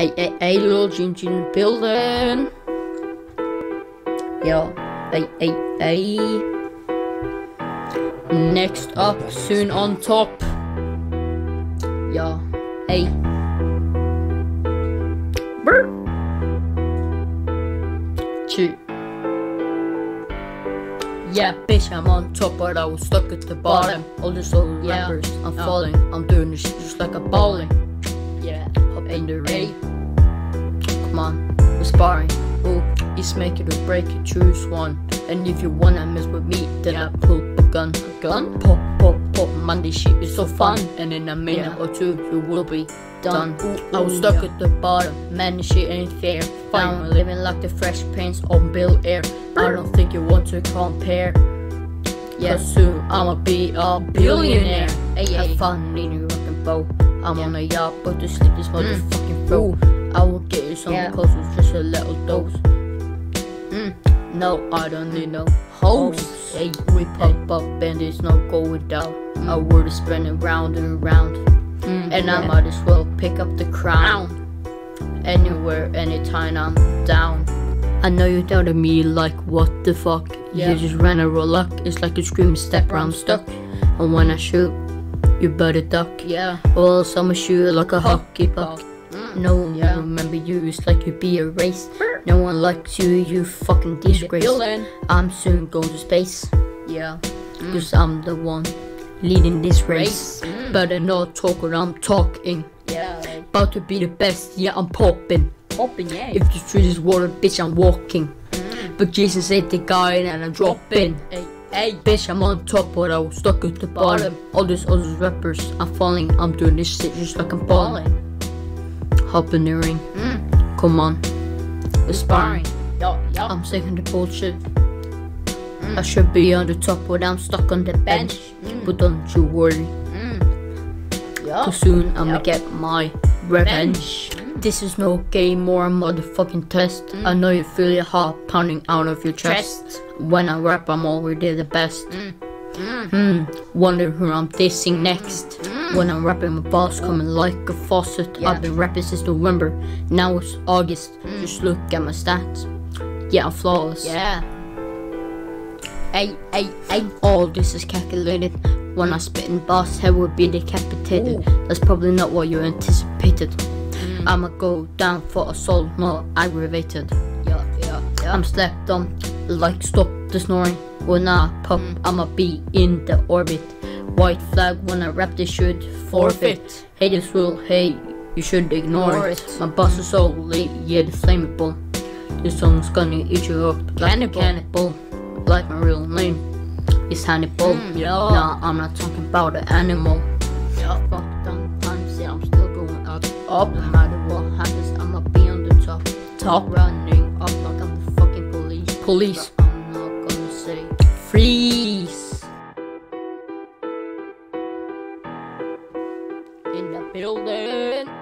Hey, hey, hey, little Gingy in building. Yo, hey, hey, hey. Next up, soon on top. Yo, hey. Brr. Chew. Yeah, bitch, I'm on top, but I was stuck at the bottom. All these old Yeah. rappers, I'm Oh. falling. I'm doing this just like a bowling. Yeah. In the rain. Come on, we're sparring. Ooh, it's make it or break it, choose one. And if you wanna mess with me, then I pull a gun. A gun? Pop, pop, pop, man, this shit is so fun. And in a minute Yeah. or two, you will be done. Ooh, I was stuck yeah. at the bottom, man, this shit ain't fair. Fine, we're living like the fresh prince on Bel Air. I don't think you want to compare. Yeah, soon I'ma be a billionaire. Hey, Have hey. fun in your rockin' boat. I'm Yeah. on a yacht, but to sleep this motherfucking throat. I will get you some Yeah. with just a little dose. Mm. No, I don't need no hoes. Hey, we pop up and there's no going down. Our world is spinning round and round. Mm, And I might as well pick up the crown. Anywhere, anytime I'm down. I know you doubted me like what the fuck. Yeah. You just ran a roll luck. It's like a screaming step I'm stuck. And when I shoot, you better duck. Yeah. Well, some shoot like a hockey puck. Mm, no one Yeah. will remember you. It's like you be erased. No one likes you. You fucking disgrace. I'm soon going to space. Yeah. Mm. Cause I'm the one leading this race. Race. Mm. Better not talk when I'm talking. Yeah. About to be the best, yeah, I'm popping. Popping, yeah. If the street is water, bitch, I'm walking. Mm. But Jesus said the guy and I'm dropping. Hey, hey. Bitch, I'm on top, but I was stuck at the bottom. All these other rappers, I'm falling. I'm doing this shit just like I'm falling. Hop in the ring, Mm. come on. We're sparring. Yo, yo. I'm sick of the bullshit. I should be on the top, but I'm stuck on the bench. Mm. But don't you worry, Mm. Yo. cause soon I'ma Yep. get my revenge. This is no game or a motherfucking test. Mm. I know you feel your heart pounding out of your chest. Chest. When I rap, I'm already the best. Mm. mm. Hmm, wonder who I'm dissing next. Mm. When I'm rapping, my boss coming like a faucet. Yeah. I've been rapping since November. Now it's August. Just look at my stats. Yeah, I'm flawless. Yeah. Hey, hey, hey. All this is calculated. When I spit in boss, head will be decapitated. That's probably not what you anticipated. I'ma go down for assault, not aggravated. Yeah, yeah, yeah. I'm slapped on, like stop the snoring. When I pop, I'ma be in the orbit. White flag when I rap, they should forfeit. Forfeit. Haters will hate, you should ignore, Ignore it. it. My boss is so late, yeah, the flammable. This song's gonna eat you up like Cannibal. a cannibal. Like my real name is Hannibal. Mm, yeah. Nah, I'm not talking about the animal. Yeah. Up. No matter what happens, I'ma be on the top. Top. Running up like I'm the fucking police. Police. But I'm not gonna say freeze. In the building.